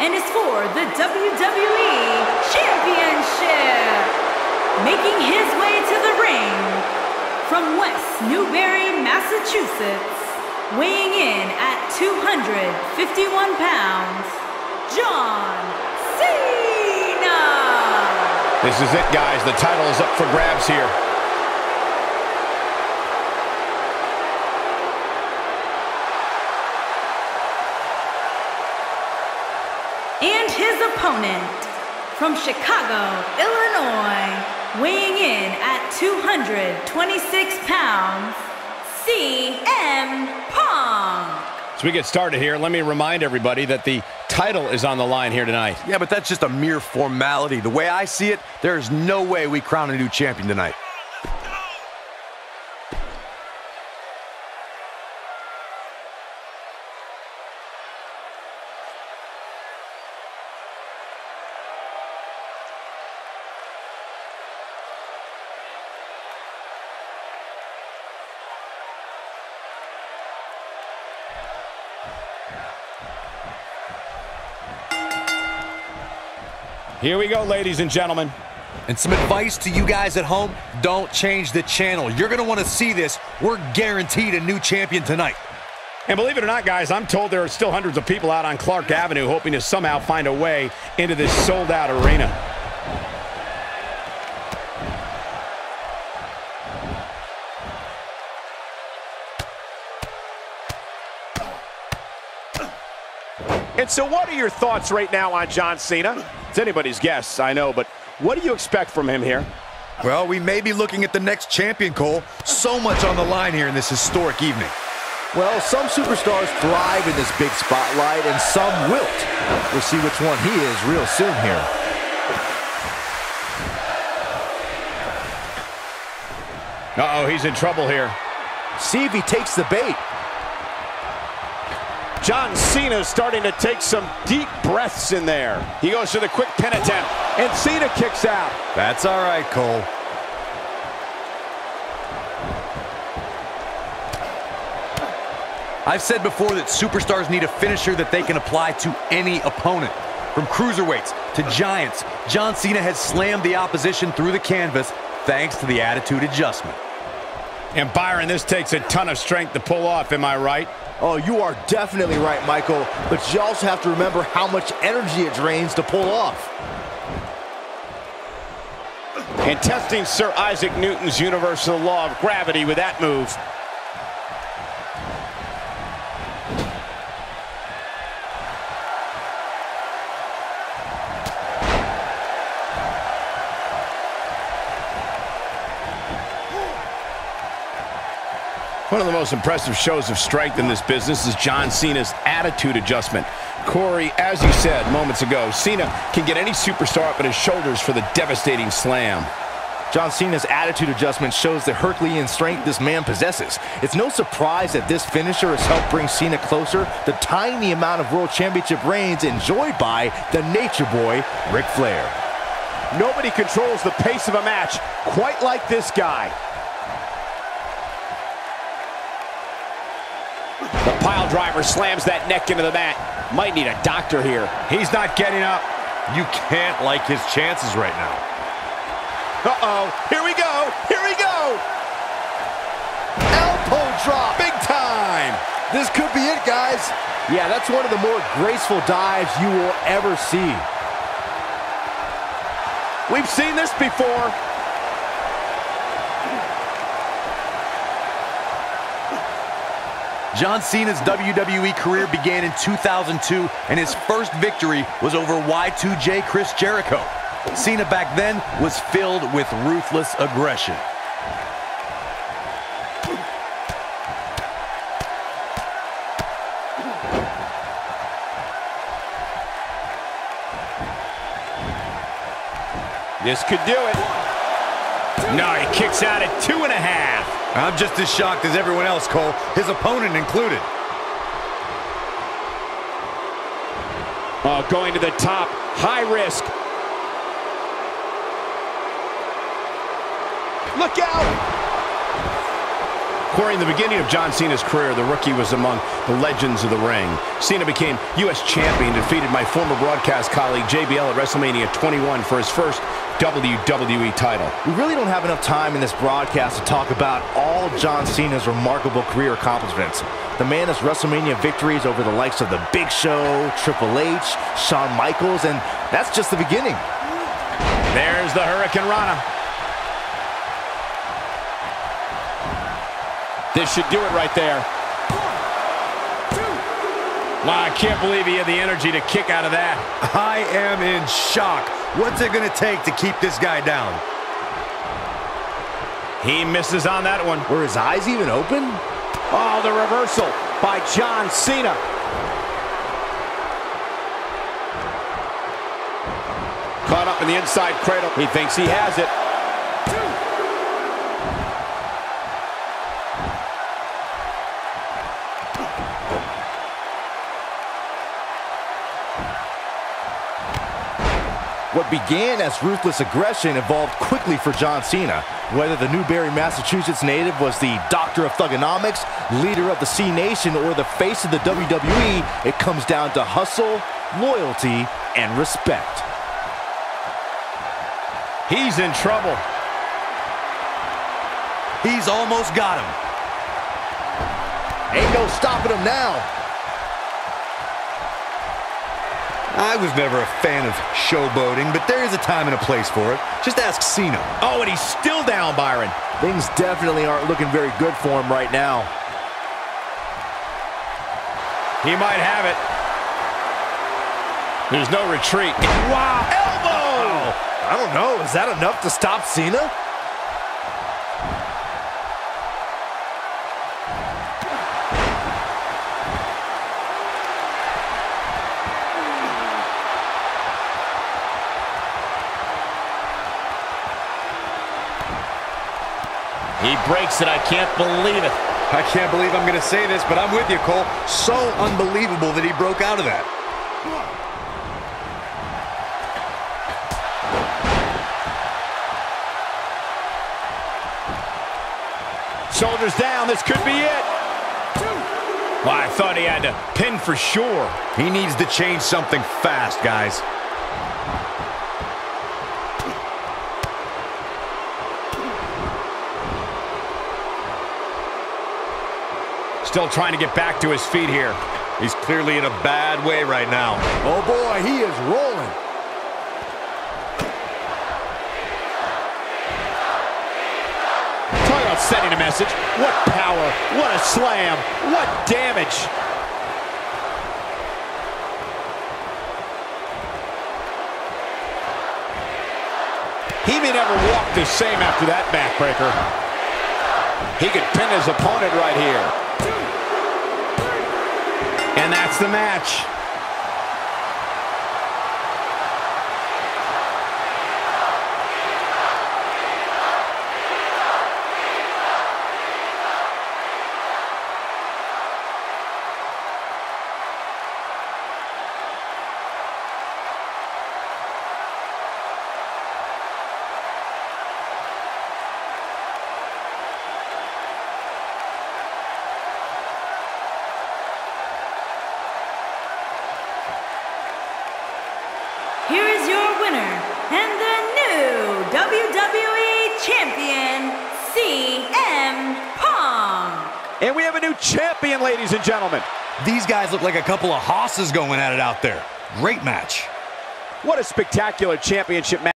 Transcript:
and is for the WWE Championship. Making his way to the ring from West Newbury, Massachusetts, weighing in at 251 pounds, John Cena. This is it, guys. The title is up for grabs here. And his opponent from Chicago, Illinois, weighing in at 226 pounds, CM Punk. As we get started here, let me remind everybody that the title is on the line here tonight. Yeah, but that's just a mere formality. The way I see it, there's no way we crown a new champion tonight. Here we go, ladies and gentlemen. And some advice to you guys at home, don't change the channel. You're going to want to see this. We're guaranteed a new champion tonight. And believe it or not, guys, I'm told there are still hundreds of people out on Clark Avenue hoping to somehow find a way into this sold-out arena. And so what are your thoughts right now on John Cena? It's anybody's guess, I know, but what do you expect from him here? Well, we may be looking at the next champion, Cole. So much on the line here in this historic evening. Well, some superstars thrive in this big spotlight, and some wilt. We'll see which one he is real soon here. Uh-oh, he's in trouble here. See if he takes the bait. John Cena is starting to take some deep breaths in there. He goes for the quick pin attempt, and Cena kicks out. That's all right, Cole. I've said before that superstars need a finisher that they can apply to any opponent. From cruiserweights to giants, John Cena has slammed the opposition through the canvas thanks to the attitude adjustment. And Byron, this takes a ton of strength to pull off, am I right? Oh, you are definitely right, Michael. But you also have to remember how much energy it drains to pull off. And testing Sir Isaac Newton's universal law of gravity with that move. One of the most impressive shows of strength in this business is John Cena's attitude adjustment. Corey, as you said moments ago, Cena can get any superstar up at his shoulders for the devastating slam. John Cena's attitude adjustment shows the Herculean strength this man possesses. It's no surprise that this finisher has helped bring Cena closer to the tiny amount of World Championship reigns enjoyed by the Nature Boy, Ric Flair. Nobody controls the pace of a match quite like this guy. Driver slams that neck into the mat. Might need a doctor here. He's not getting up. You can't like his chances right now. Uh-oh. Here we go. Here we go. Elbow drop. Big time. This could be it, guys. Yeah, that's one of the more graceful dives you will ever see. We've seen this before. John Cena's WWE career began in 2002, and his first victory was over Y2J Chris Jericho. Cena back then was filled with ruthless aggression. This could do it. No, he kicks out at two and a half. I'm just as shocked as everyone else, Cole, his opponent included. Oh, going to the top, high risk. Look out! Corey, in the beginning of John Cena's career, the rookie was among the legends of the ring. Cena became U.S. champion, defeated my former broadcast colleague JBL at WrestleMania 21 for his first WWE title. We really don't have enough time in this broadcast to talk about all John Cena's remarkable career accomplishments. The man has WrestleMania victories over the likes of The Big Show, Triple H, Shawn Michaels, and that's just the beginning. There's the hurricanrana. This should do it right there. Wow, I can't believe he had the energy to kick out of that. I am in shock. What's it going to take to keep this guy down? He misses on that one. Were his eyes even open? Oh, the reversal by John Cena. Caught up in the inside cradle. He thinks he has it. What began as ruthless aggression evolved quickly for John Cena. Whether the Newbury, Massachusetts native was the doctor of thuganomics, leader of the Cenation, or the face of the WWE, it comes down to hustle, loyalty, and respect. He's in trouble. He's almost got him. Ain't no stopping him now. I was never a fan of showboating, but there is a time and a place for it. Just ask Cena. Oh, and he's still down, Byron. Things definitely aren't looking very good for him right now. He might have it. There's no retreat. Wow, elbow! Oh, I don't know. Is that enough to stop Cena? He breaks it. I can't believe it. I can't believe I'm going to say this, but I'm with you, Cole. So unbelievable that he broke out of that. Shoulders down. This could be it. Well, I thought he had to pin for sure. He needs to change something fast, guys. Still trying to get back to his feet here. He's clearly in a bad way right now. Oh boy, he is rolling. Talk about sending a message. What power. What a slam. What damage. He may never walk the same after that backbreaker. He could pin his opponent right here. And that's the match. Here is your winner and the new WWE Champion, CM Punk. And we have a new champion, ladies and gentlemen. These guys look like a couple of hosses going at it out there. Great match. What a spectacular championship match.